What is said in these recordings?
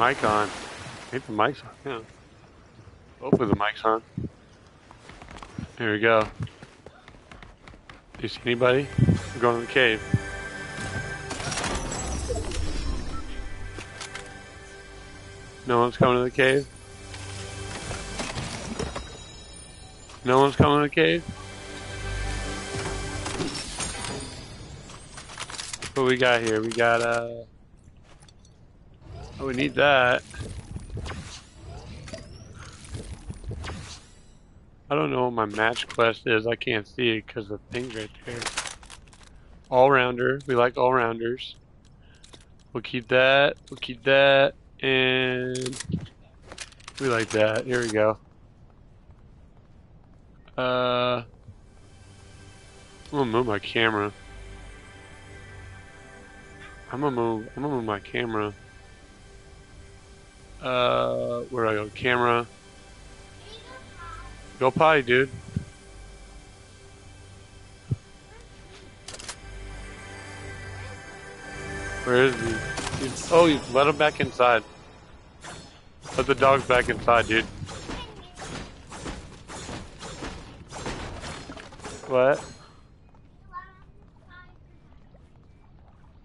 Mic on. Think the mic's on. Yeah. Hopefully the mic's on. Here we go. Do you see anybody? We're going to the cave. No one's coming to the cave? No one's coming to the cave? What we got here? We got, uh... Oh, we need that. I don't know what my match quest is. I can't see it because the thing's right there. All-rounder. We like all-rounders. We'll keep that. We'll keep that. And we like that. Here we go. Uh, I'm gonna move my camera. I'm gonna move. I'm gonna move my camera. Uh, where do I go? Camera. Go potty, dude. Where is he? He's, oh, you let him back inside. Let the dogs back inside, dude. What?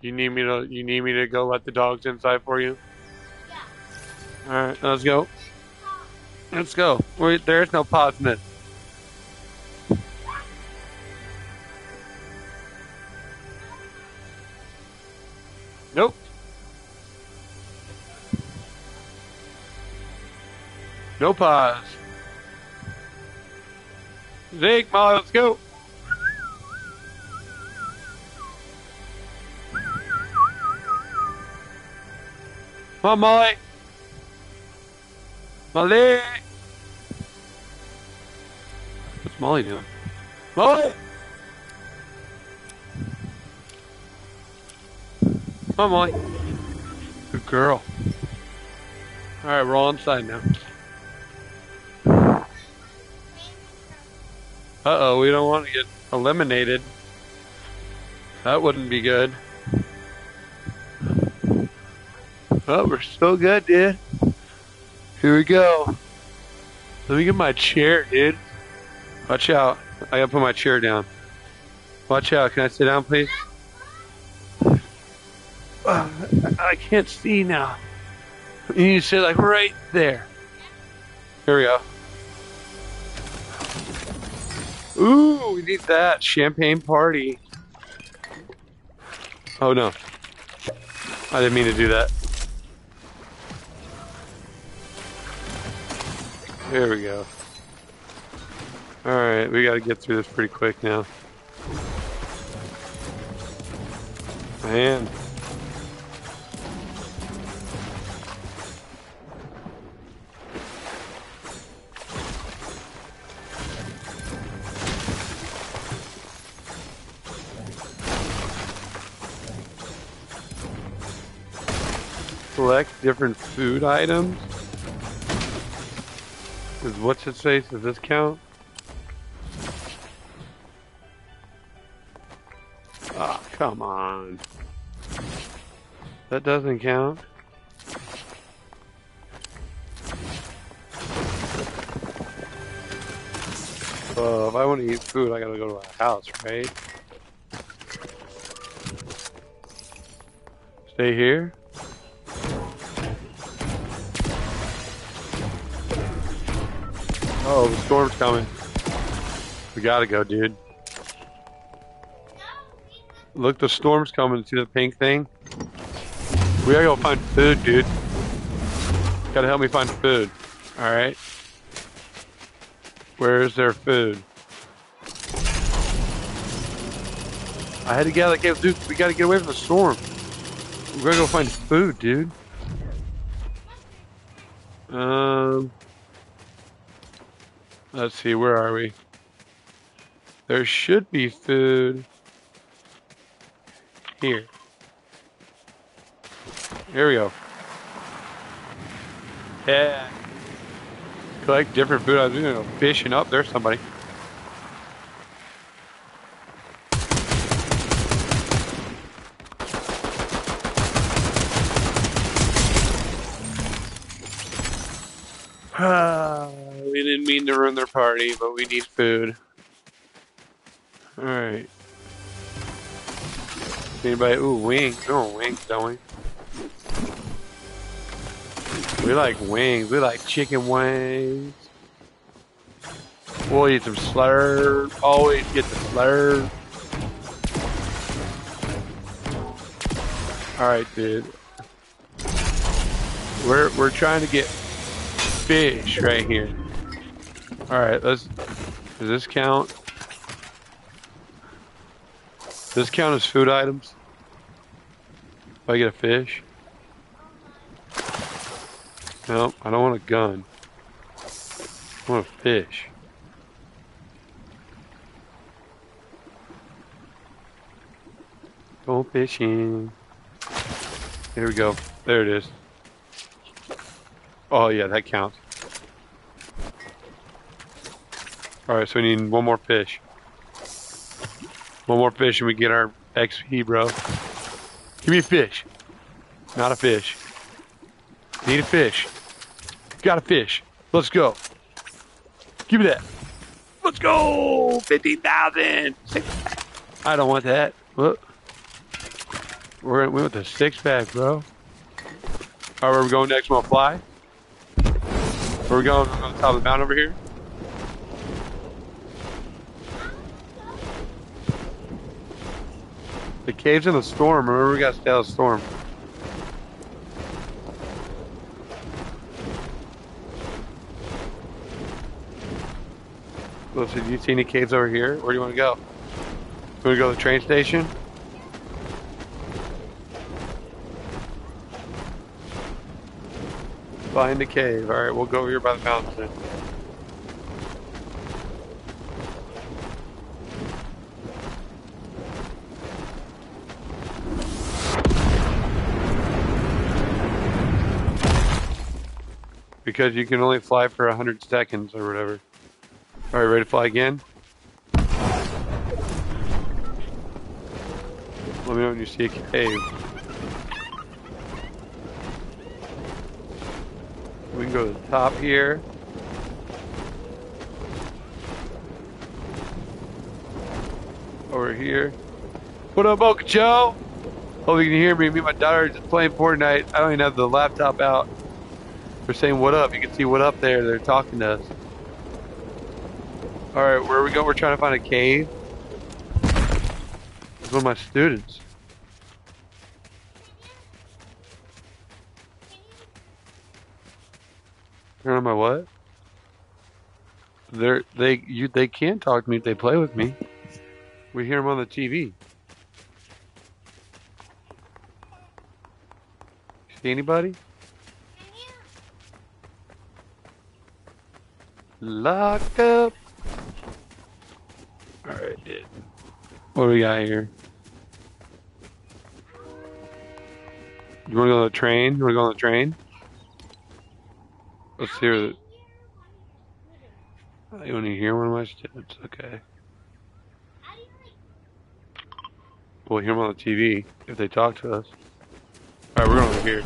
You need me to you need me to go let the dogs inside for you? Yeah. Alright, let's go. Let's go. Wait, there's no pause in it. Nope. No pause. Zeke, Molly, let's go. Come on, Molly. Molly. What's Molly doing? Molly. Come on, Molly. Good girl. All right, we're all inside now. Uh-oh, we don't want to get eliminated. That wouldn't be good. Oh, we're still good, dude. Here we go. Let me get my chair, dude. Watch out. I gotta put my chair down. Watch out. Can I sit down, please? I can't see now. You need to sit like right there. Here we go. Ooh, we need that. Champagne party. Oh no. I didn't mean to do that. There we go. Alright, we gotta get through this pretty quick now. Man. Collect different food items. Is what's its face? Does this count? Ah, oh, come on. That doesn't count. Well, if I want to eat food, I gotta go to a house, right? Stay here? Oh, the storm's coming. We gotta go, dude. Look, the storm's coming. See the pink thing? We gotta go find food, dude. Gotta help me find food. Alright. Where is their food? I had to get out of the cave. Dude, we gotta get away from the storm. We gotta go find food, dude. Um... Let's see, where are we? There should be food here. Here we go. Yeah. Collect different food. I was fishing up. There's somebody. didn't mean to ruin their party, but we need food. Alright. Anybody? Ooh, wings. We want wings, don't we? We like wings. We like chicken wings. We'll eat some slurp. Always get the slurp. Alright, dude. We're we're trying to get fish right here. Alright, let's does this count? Does this count as food items? If I get a fish? No, I don't want a gun. I want a fish. Go fishing. Here we go. There it is. Oh yeah, that counts. Alright, so we need one more fish. One more fish and we get our XP, bro. Give me a fish. Not a fish. Need a fish. Got a fish. Let's go. Give me that. Let's go! 50,000! I don't want that. What? We're, we went the six pack, bro. Alright, where we going next? We'll fly? Where we going on the top of the mountain over here? The cave's in a storm. Remember, we got to stay out of the storm. Listen, do you see any caves over here? Where do you want to go? You want to go to the train station? Find a cave. Alright, we'll go over here by the mountain Because you can only fly for 100 seconds or whatever. Alright, ready to fly again? Let me know when you see a cave. We can go to the top here. Over here. What up, Boca Joe? Hope you can hear me. Me and my daughter just playing Fortnite. I don't even have the laptop out. They're saying what up. You can see what up there. They're talking to us. Alright, where are we go? We're trying to find a cave. It's one of my students. Turn on my what? They're they you they can't talk to me if they play with me. We hear them on the TV. See anybody? Lock up. Alright, dude. What do we got here? You wanna go on the train? You wanna go on the train? Let's hear it. Oh, you want to hear one of my students? Okay. We'll hear them on the TV if they talk to us. Alright, we're going over here.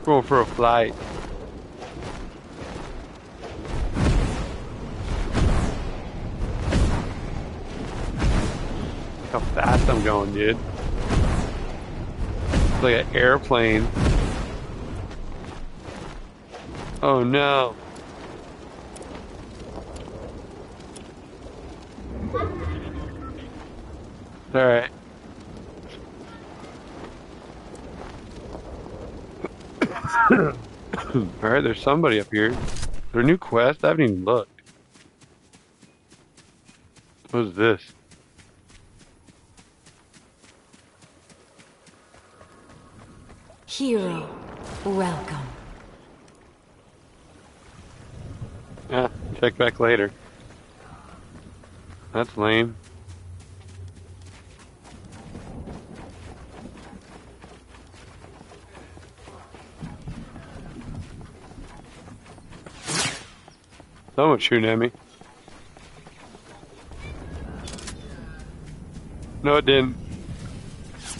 We're going for a flight. How fast I'm going, dude. It's like an airplane. Oh no. Alright. Alright, there's somebody up here. Their new quest? I haven't even looked. What is this? Welcome. Yeah, check back later. That's lame. Someone shooting at me. No, it didn't.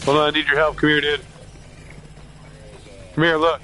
Hold on, I need your help. Come here, dude. Come here, look.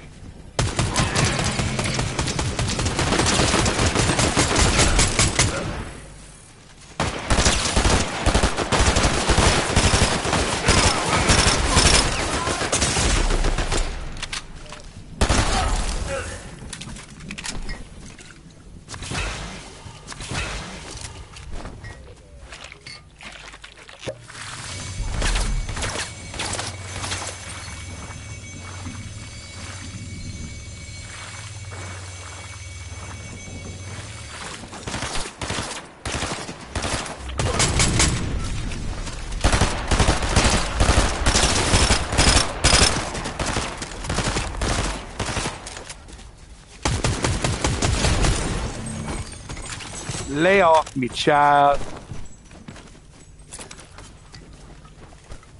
Lay off me, child.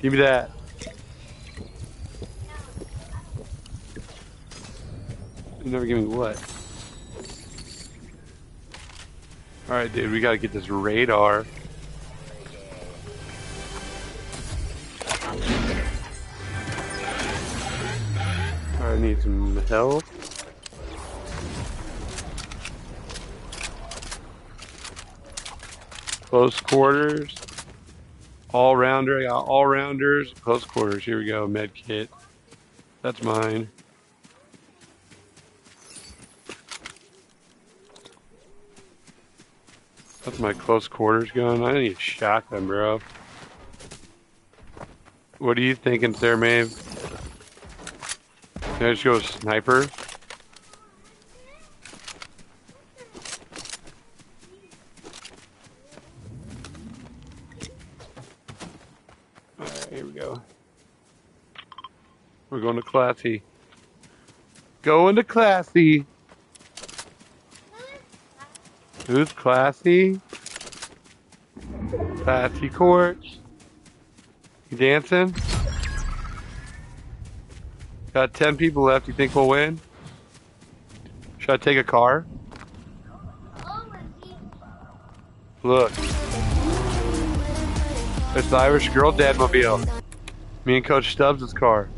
Give me that. You never give me what? Alright, dude, we gotta get this radar. I need some help. Close quarters. All rounder. All rounders. Close quarters. Here we go. Med kit. That's mine. That's my close quarters gun. I need a shotgun, bro. What are you thinking, Sara Maeve? Can I just go sniper? Alright, here we go. We're going to classy. Going to classy. Who's classy? Classy courts. You dancing? Got 10 people left. You think we'll win? Should I take a car? Look. It's the Irish Girl Dad Mobile. Me and Coach Stubbs' car.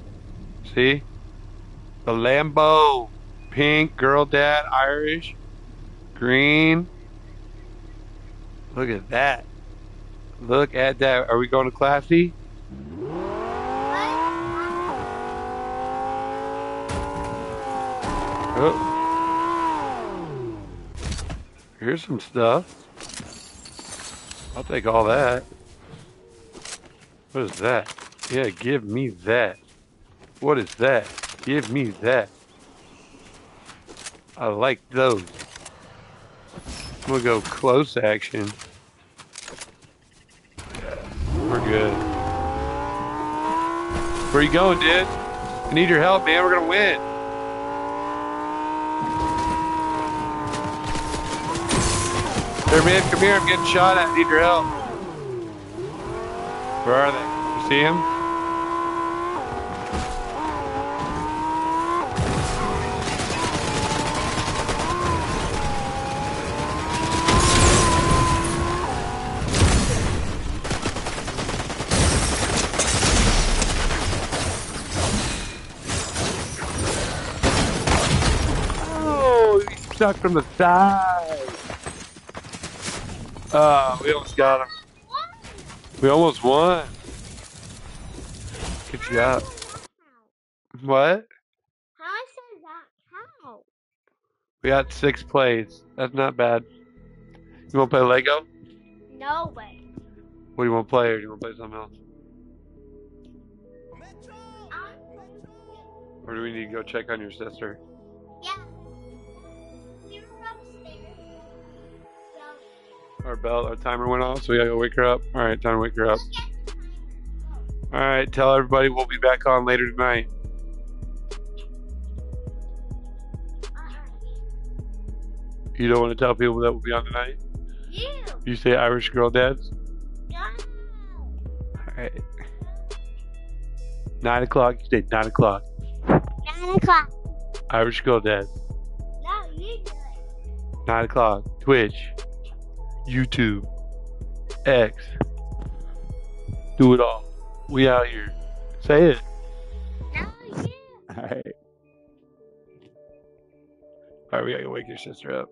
See? The Lambo. Pink, Girl Dad, Irish, green. Look at that. Look at that. Are we going to Classy? Oh. Here's some stuff. I'll take all that. What is that? Yeah, give me that. What is that? Give me that. I like those. We'll go close action. We're good. Where you going, dude? I need your help, man. We're gonna win. There, man. Come here. I'm getting shot at. I need your help. Where are they? You see him? Stuck from the side. Oh, we almost got him. We almost won. Good job. What? How does that count? We got six plays. That's not bad. You want to play Lego? No way. What do you want to play, or do you want to play something else? Or do we need to go check on your sister? Our bell, our timer went off, so we gotta go wake her up. All right, time to wake her up. All right, tell everybody we'll be back on later tonight. You don't want to tell people that we'll be on tonight? You. You say Irish Girl Dads? No. All right. Nine o'clock. You say nine o'clock. Nine o'clock. Irish Girl Dads. No, you do it. Nine o'clock. Twitch. YouTube. X. Do it all. We out here. Say it. You. All right. All right, we gotta wake your sister up.